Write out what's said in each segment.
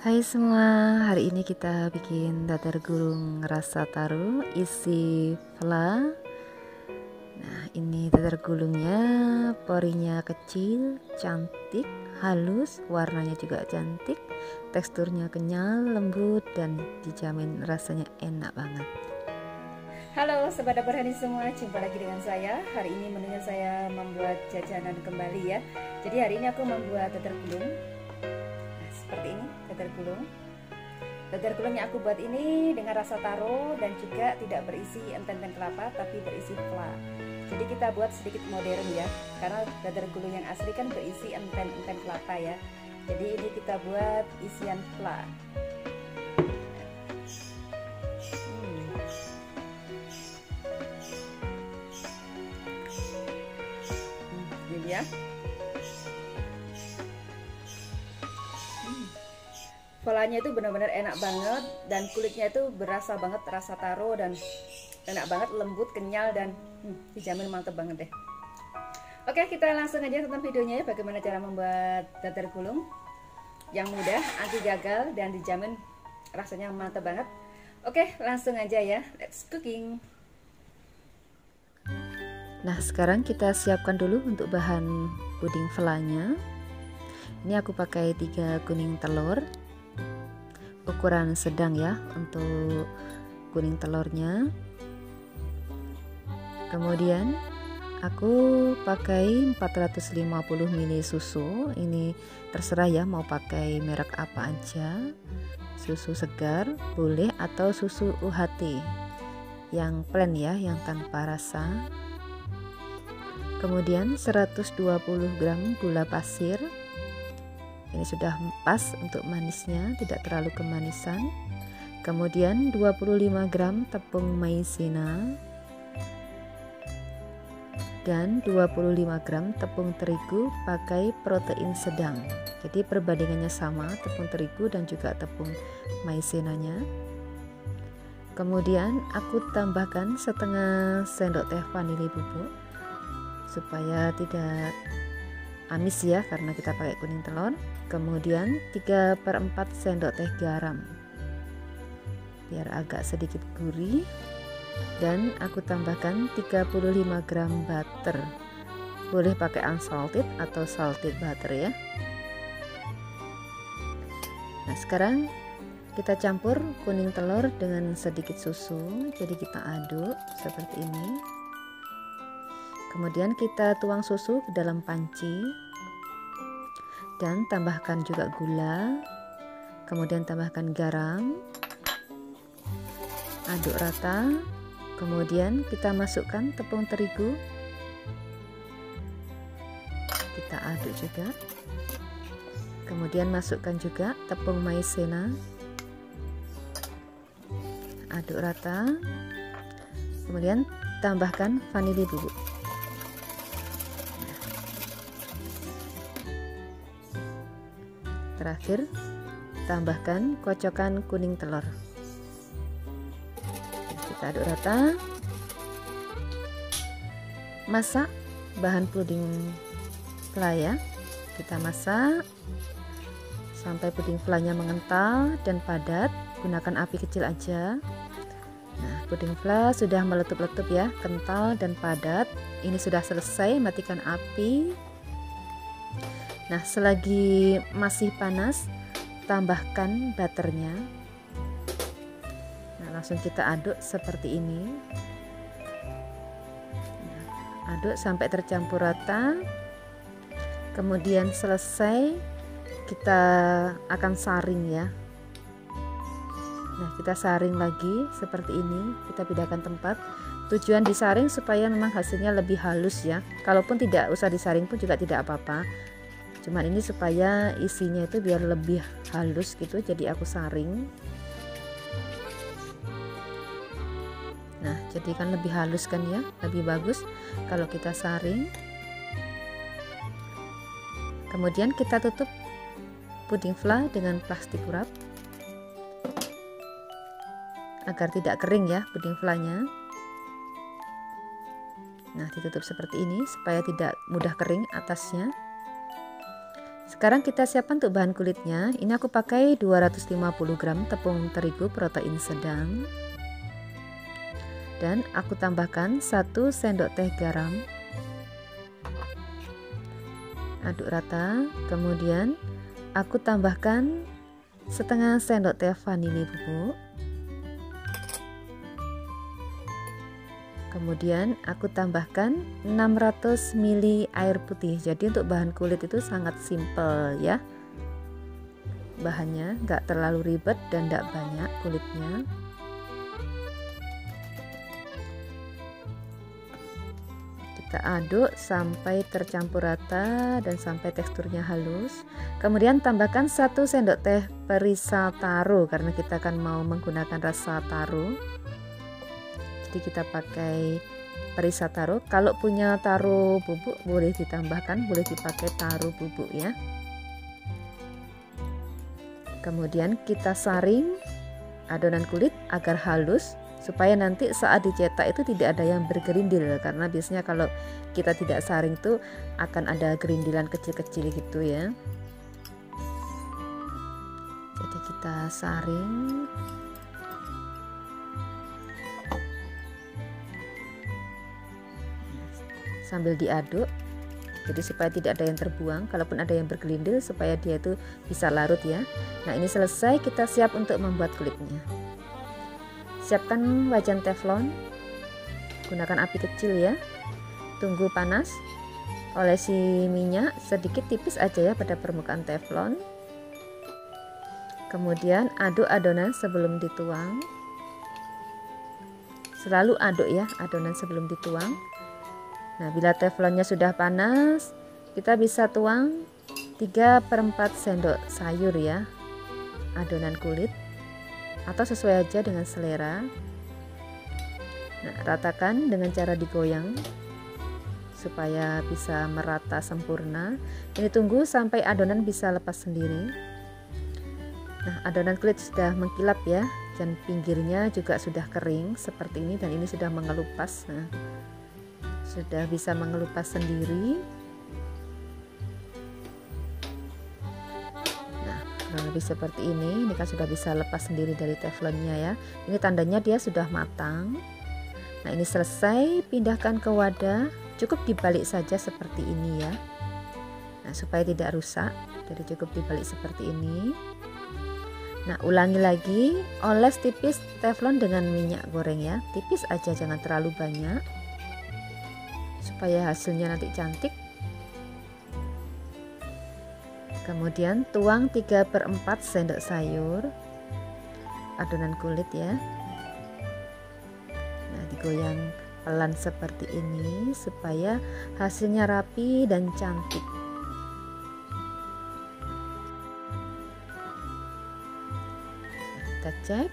Hai semua, hari ini kita bikin datar gulung rasa taru isi fla. Nah, ini datar gulungnya, porinya kecil, cantik, halus, warnanya juga cantik, teksturnya kenyal, lembut dan dijamin rasanya enak banget. Halo Sobat Dapur Hani semua, jumpa lagi dengan saya Hari ini menunya saya membuat jajanan kembali ya Jadi hari ini aku membuat datar gulung seperti ini dadar gulung. Dadar gulung yang aku buat ini dengan rasa taro dan juga tidak berisi enten-enten kelapa tapi berisi fla. Jadi kita buat sedikit modern ya karena dadar gulung yang asli kan berisi enten-enten kelapa ya. Jadi ini kita buat isian fla. Hmm. ya Polanya itu benar-benar enak banget dan kulitnya itu berasa banget rasa taro dan enak banget lembut kenyal dan hmm, dijamin mantep banget deh. Oke kita langsung aja tentang videonya ya bagaimana cara membuat datar gulung yang mudah anti gagal dan dijamin rasanya mantep banget. Oke langsung aja ya let's cooking. Nah sekarang kita siapkan dulu untuk bahan puding velanya. Ini aku pakai tiga kuning telur ukuran sedang ya untuk kuning telurnya. Kemudian aku pakai 450 ml susu. Ini terserah ya mau pakai merek apa aja. Susu segar boleh atau susu UHT yang plain ya yang tanpa rasa. Kemudian 120 gram gula pasir ini sudah pas untuk manisnya tidak terlalu kemanisan. Kemudian 25 gram tepung maizena. Dan 25 gram tepung terigu pakai protein sedang. Jadi perbandingannya sama tepung terigu dan juga tepung maizenanya. Kemudian aku tambahkan setengah sendok teh vanili bubuk supaya tidak amis ya karena kita pakai kuning telur kemudian 3 per 4 sendok teh garam. Biar agak sedikit gurih. Dan aku tambahkan 35 gram butter. Boleh pakai unsalted atau salted butter ya. Nah sekarang kita campur kuning telur dengan sedikit susu. Jadi kita aduk seperti ini Kemudian kita tuang susu ke dalam panci dan tambahkan juga gula. Kemudian tambahkan garam. Aduk rata. Kemudian kita masukkan tepung terigu. Kita aduk juga. Kemudian masukkan juga tepung maizena. Aduk rata. Kemudian tambahkan vanili bubuk. Terakhir, tambahkan kocokan kuning telur. Kita aduk rata. Masak bahan puding fly Kita masak sampai puding fly-nya mengental dan padat. Gunakan api kecil aja. Nah, puding fly sudah meletup-letup ya, kental dan padat. Ini sudah selesai, matikan api. Nah, selagi masih panas, tambahkan butternya. Nah, langsung kita aduk seperti ini. Nah, aduk sampai tercampur rata. Kemudian selesai, kita akan saring ya. Nah, kita saring lagi seperti ini. Kita pindahkan tempat. Tujuan disaring supaya memang hasilnya lebih halus ya. Kalaupun tidak usah disaring pun juga tidak apa-apa cuman ini supaya isinya itu biar lebih halus gitu jadi aku saring nah jadi kan lebih halus kan ya lebih bagus kalau kita saring kemudian kita tutup puding fla dengan plastik wrap agar tidak kering ya puding flanya nah ditutup seperti ini supaya tidak mudah kering atasnya. Sekarang kita siapkan untuk bahan kulitnya. Ini aku pakai 250 gram tepung terigu protein sedang. Dan aku tambahkan 1 sendok teh garam. Aduk rata. Kemudian aku tambahkan setengah sendok teh vanili bubuk kemudian aku tambahkan 600 ml air putih. Jadi untuk bahan kulit itu sangat simple ya. Bahannya nggak terlalu ribet dan tidak banyak kulitnya. Kita aduk sampai tercampur rata dan sampai teksturnya halus. Kemudian tambahkan 1 sendok teh perisa taro karena kita akan mau menggunakan rasa taro jadi kita pakai perisa taro kalau punya taro bubuk boleh ditambahkan boleh dipakai taro bubuk ya. Kemudian kita saring adonan kulit agar halus supaya nanti saat dicetak itu tidak ada yang bergerindil. Karena biasanya kalau kita tidak saring tuh akan ada gerindilan kecil-kecil gitu ya. Jadi kita saring sambil diaduk. Jadi supaya tidak ada yang terbuang kalaupun ada yang bergelindil supaya dia itu bisa larut ya. Nah ini selesai kita siap untuk membuat kulitnya. Siapkan wajan teflon. Gunakan api kecil ya. Tunggu panas. Olesi minyak sedikit tipis aja ya pada permukaan teflon. Kemudian aduk adonan sebelum dituang. Selalu aduk ya adonan sebelum dituang Nah, bila teflonnya sudah panas, kita bisa tuang 3 per 4 sendok sayur ya, adonan kulit, atau sesuai aja dengan selera. Nah, ratakan dengan cara digoyang supaya bisa merata sempurna. Ini tunggu sampai adonan bisa lepas sendiri. Nah, adonan kulit sudah mengkilap ya, dan pinggirnya juga sudah kering seperti ini dan ini sudah mengelupas. Nah, sudah bisa mengelupas sendiri. Nah kurang lebih seperti ini. Ini kan sudah bisa lepas sendiri dari teflonnya ya. Ini tandanya dia sudah matang. Nah ini selesai. Pindahkan ke wadah. Cukup dibalik saja seperti ini ya. Nah supaya tidak rusak. Jadi cukup dibalik seperti ini. Nah, ulangi lagi, oles tipis teflon dengan minyak goreng ya. Tipis aja, jangan terlalu banyak supaya hasilnya nanti cantik. Kemudian tuang 3 per 4 sendok sayur adonan kulit ya. Nah digoyang pelan seperti ini supaya hasilnya rapi dan cantik. Kita cek.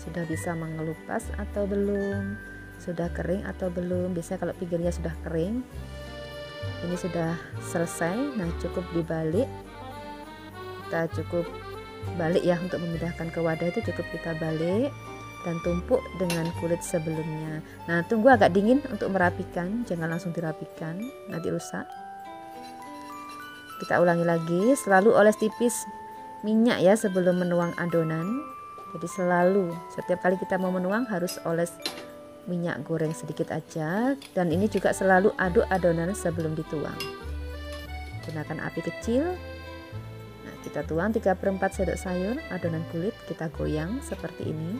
Sudah bisa mengelupas atau belum sudah kering atau belum. Biasanya kalau pinggirnya sudah kering ini sudah selesai. Nah cukup dibalik. Kita cukup balik ya untuk memudahkan ke wadah itu cukup kita balik dan tumpuk dengan kulit sebelumnya. Nah tunggu agak dingin untuk merapikan. Jangan langsung dirapikan nanti rusak. Kita ulangi lagi. Selalu oles tipis minyak ya sebelum menuang adonan. Jadi selalu setiap kali kita mau menuang harus oles minyak goreng sedikit aja dan ini juga selalu aduk adonan sebelum dituang. Gunakan api kecil. Nah kita tuang 3 per 4 sendok sayur adonan kulit kita goyang seperti ini.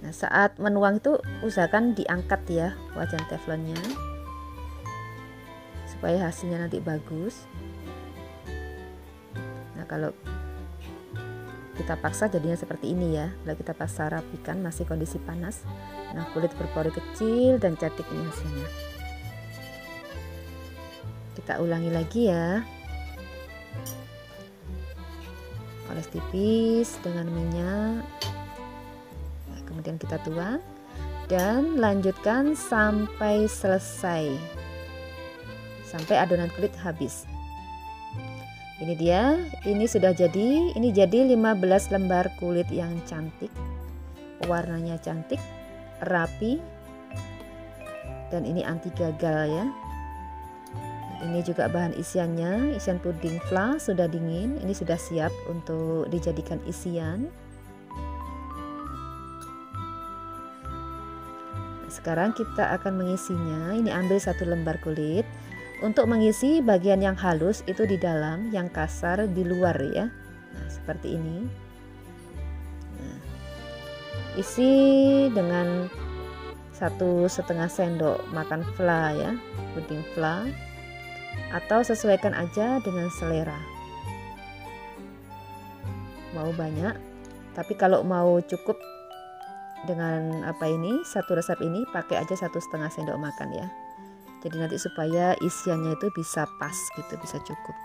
Nah saat menuang itu usahakan diangkat ya wajan teflonnya supaya hasilnya nanti bagus. Nah kalau kita paksa jadinya seperti ini ya. Kalau kita paksa rapikan masih kondisi panas. Nah kulit berpori kecil dan cantik ini hasilnya. Kita ulangi lagi ya. Oles tipis dengan minyak. Nah, kemudian kita tuang dan lanjutkan sampai selesai. Sampai adonan kulit habis ini dia ini sudah jadi ini jadi 15 lembar kulit yang cantik. Warnanya cantik rapi dan ini anti gagal ya. Ini juga bahan isiannya isian puding fla sudah dingin. Ini sudah siap untuk dijadikan isian. Sekarang kita akan mengisinya. Ini ambil satu lembar kulit untuk mengisi bagian yang halus itu di dalam yang kasar di luar ya. Nah seperti ini. Nah, isi dengan satu setengah sendok makan fla ya puding fla atau sesuaikan aja dengan selera. Mau banyak tapi kalau mau cukup dengan apa ini satu resep ini pakai aja satu setengah sendok makan ya jadi nanti supaya isiannya itu bisa pas gitu bisa cukup.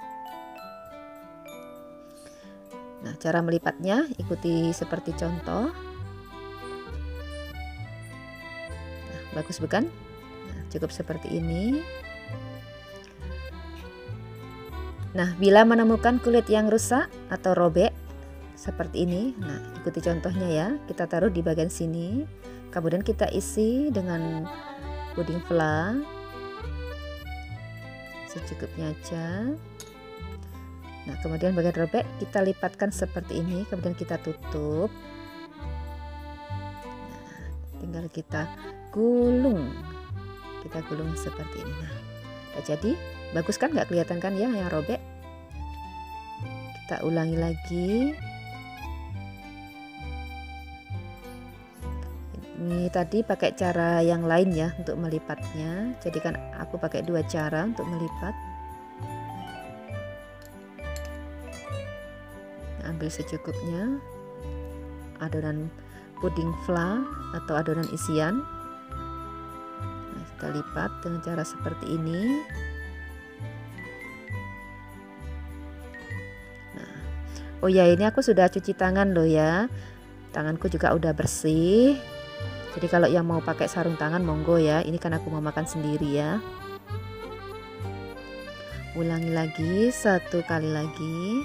Nah cara melipatnya ikuti seperti contoh. Nah, bagus bukan? Nah, cukup seperti ini. Nah bila menemukan kulit yang rusak atau robek seperti ini. Nah ikuti contohnya ya. Kita taruh di bagian sini. Kemudian kita isi dengan puding fla secukupnya aja. Nah kemudian bagian robek kita lipatkan seperti ini kemudian kita tutup. Nah, tinggal kita gulung. Kita gulung seperti ini. Nah udah jadi bagus kan? Nggak kelihatan kan ya yang robek? Kita ulangi lagi ini tadi pakai cara yang lain ya untuk melipatnya. Jadi kan aku pakai dua cara untuk melipat. Ambil secukupnya. Adonan puding fla atau adonan isian. Nah, kita lipat dengan cara seperti ini. Nah oh ya ini aku sudah cuci tangan loh ya. Tanganku juga udah bersih jadi kalau yang mau pakai sarung tangan monggo ya. Ini kan aku mau makan sendiri ya. Ulangi lagi satu kali lagi.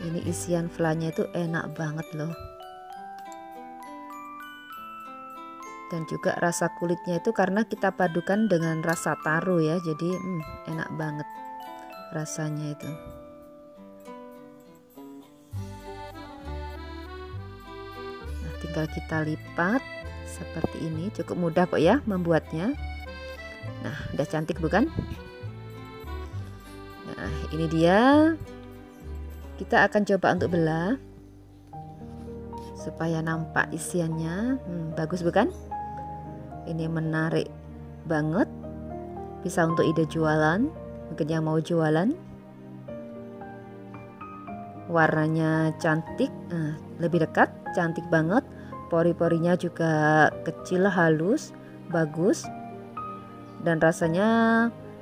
Ini isian flanya itu enak banget loh. Dan juga rasa kulitnya itu karena kita padukan dengan rasa taro ya. Jadi hmm, enak banget rasanya itu tinggal kita lipat seperti ini cukup mudah kok ya membuatnya. Nah udah cantik bukan? Nah ini dia. Kita akan coba untuk belah supaya nampak isiannya. Hmm, bagus bukan? Ini menarik banget. Bisa untuk ide jualan. Mungkin yang mau jualan. Warnanya cantik. Nah, lebih dekat cantik banget pori-porinya juga kecil halus bagus. Dan rasanya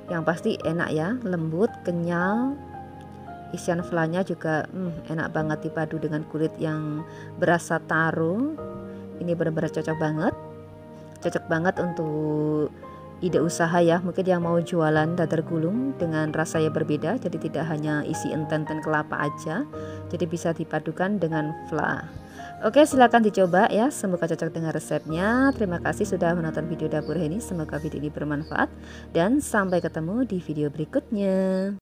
yang pasti enak ya lembut kenyal. Isian flanya juga hmm, enak banget dipadu dengan kulit yang berasa taro ini benar-benar cocok banget. Cocok banget untuk ide usaha ya mungkin yang mau jualan dadar gulung dengan rasa yang berbeda jadi tidak hanya isi enten dan kelapa aja jadi bisa dipadukan dengan fla. Oke silahkan dicoba ya semoga cocok dengan resepnya. Terima kasih sudah menonton video dapur ini semoga video ini bermanfaat dan sampai ketemu di video berikutnya